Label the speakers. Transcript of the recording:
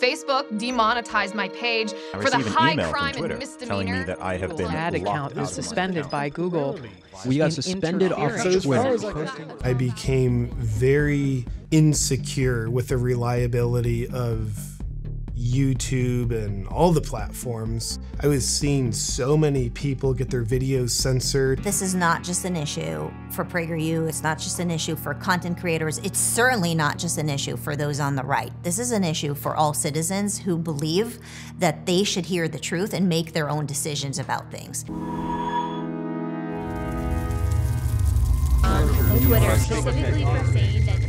Speaker 1: Facebook demonetized my page
Speaker 2: I
Speaker 1: for the
Speaker 2: received an
Speaker 1: high
Speaker 2: email
Speaker 1: crime
Speaker 2: from Twitter
Speaker 1: and misdemeanor.
Speaker 2: telling me that I have been
Speaker 3: ad account
Speaker 2: out
Speaker 3: was suspended by Google.
Speaker 4: We got suspended off
Speaker 3: interference
Speaker 4: Twitter.
Speaker 3: with-
Speaker 5: I became very insecure with the reliability of YouTube and all the platforms. I was seeing so many people get their videos censored.
Speaker 6: This is not just an issue for PragerU. It's not just an issue for content creators. It's certainly not just an issue for those on the right. This is an issue for all citizens who believe that they should hear the truth and make their own decisions about things.
Speaker 7: Twitter specifically for saying that